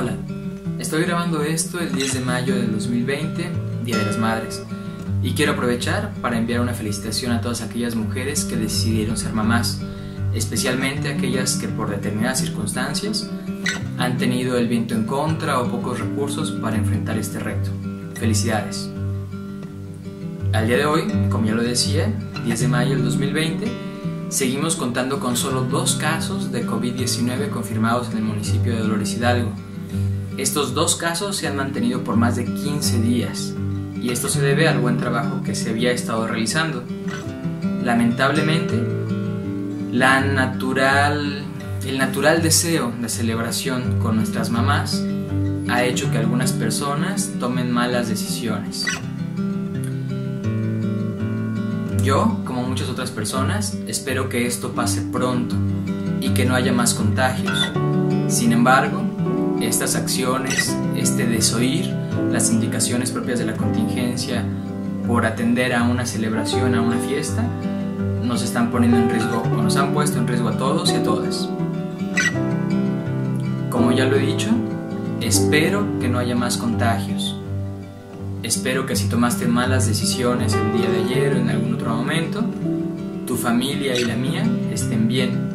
Hola, estoy grabando esto el 10 de mayo del 2020, Día de las Madres, y quiero aprovechar para enviar una felicitación a todas aquellas mujeres que decidieron ser mamás, especialmente aquellas que por determinadas circunstancias han tenido el viento en contra o pocos recursos para enfrentar este reto. Felicidades. Al día de hoy, como ya lo decía, 10 de mayo del 2020, seguimos contando con solo dos casos de COVID-19 confirmados en el municipio de Dolores Hidalgo. Estos dos casos se han mantenido por más de 15 días y esto se debe al buen trabajo que se había estado realizando. Lamentablemente, la natural, el natural deseo de celebración con nuestras mamás ha hecho que algunas personas tomen malas decisiones. Yo, como muchas otras personas, espero que esto pase pronto y que no haya más contagios. Sin embargo, estas acciones, este desoír las indicaciones propias de la contingencia por atender a una celebración, a una fiesta, nos están poniendo en riesgo o nos han puesto en riesgo a todos y a todas. Como ya lo he dicho, espero que no haya más contagios Espero que si tomaste malas decisiones el día de ayer o en algún otro momento, tu familia y la mía estén bien.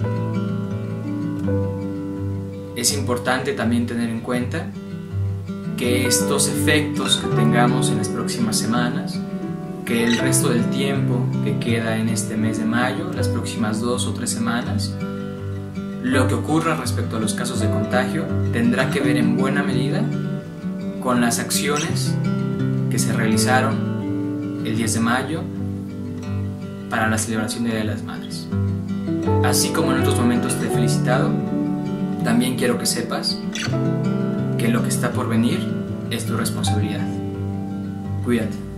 Es importante también tener en cuenta que estos efectos que tengamos en las próximas semanas, que el resto del tiempo que queda en este mes de mayo, las próximas dos o tres semanas, lo que ocurra respecto a los casos de contagio tendrá que ver en buena medida con las acciones que se realizaron el 10 de mayo para la celebración de Día de las Madres. Así como en otros momentos te he felicitado, también quiero que sepas que lo que está por venir es tu responsabilidad. Cuídate.